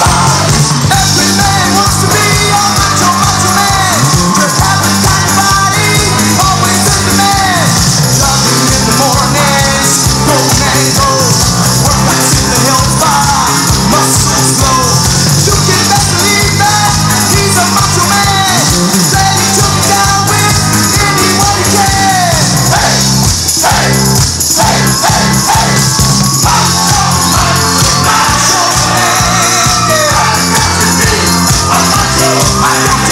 Bye. Bye.